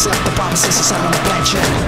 slap the promises of sun on the planet